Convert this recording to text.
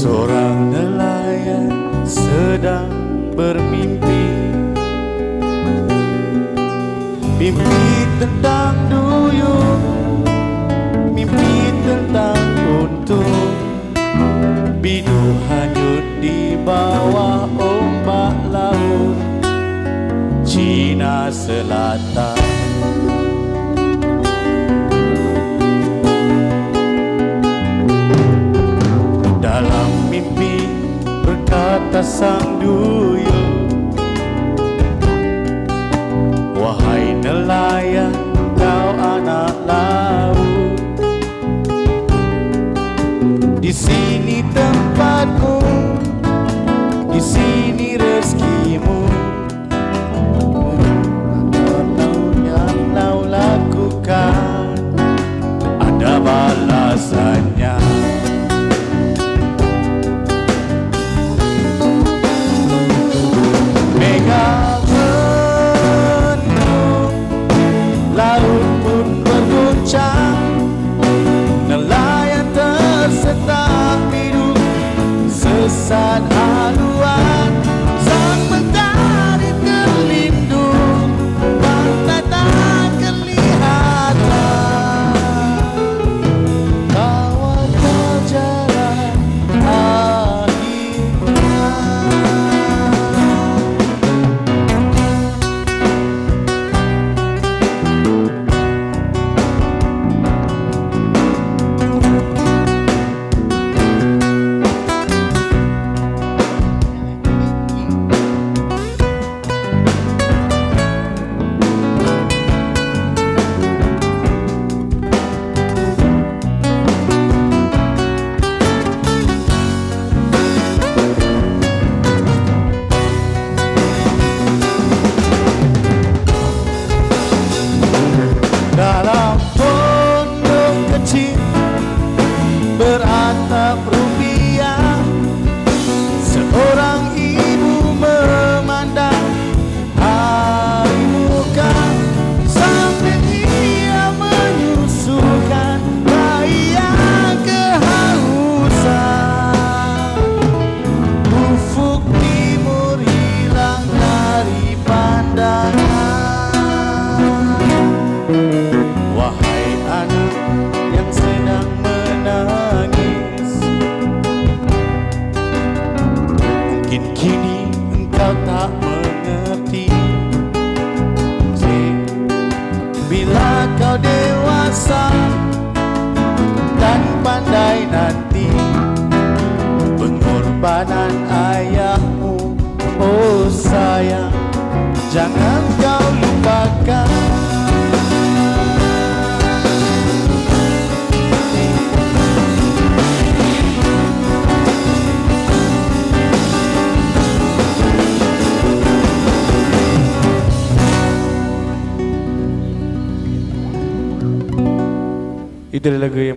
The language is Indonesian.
Seorang nelayan sedang bermimpi. Mimpi tentang duyung Mimpi tentang untung. Bidu hanyut di bawah ombak laut Cina Selatan sang duyung Wahai nelayan kau anak laut. Di sini beratap Pengorbanan ayahmu Oh sayang Jangan kau lupakan. Itu lagu yang